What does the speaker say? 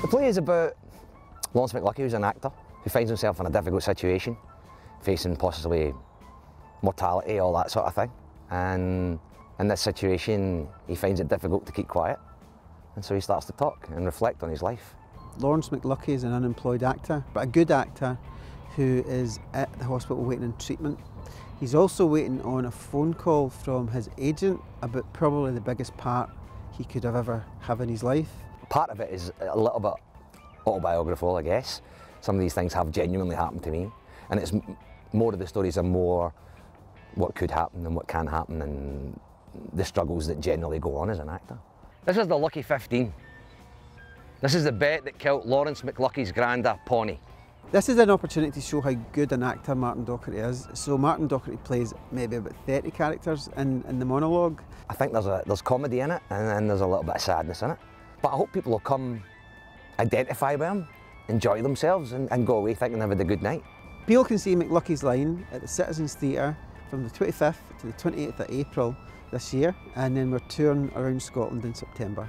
The play is about Lawrence McLuckie, who's an actor, who finds himself in a difficult situation, facing possibly mortality, all that sort of thing. And in this situation, he finds it difficult to keep quiet. And so he starts to talk and reflect on his life. Lawrence McLuckie is an unemployed actor, but a good actor who is at the hospital waiting on treatment. He's also waiting on a phone call from his agent about probably the biggest part he could have ever have in his life. Part of it is a little bit autobiographical, I guess. Some of these things have genuinely happened to me, and it's more of the stories are more what could happen and what can happen and the struggles that generally go on as an actor. This is the Lucky 15. This is the bet that killed Lawrence McLuckie's granda, Pawnee. This is an opportunity to show how good an actor Martin Docherty is. So Martin Docherty plays maybe about 30 characters in, in the monologue. I think there's a there's comedy in it and then there's a little bit of sadness in it. But I hope people will come identify with him, enjoy themselves and, and go away thinking they've had a good night. People can see McLuckie's line at the Citizens Theatre from the 25th to the 28th of April this year and then we're touring around Scotland in September.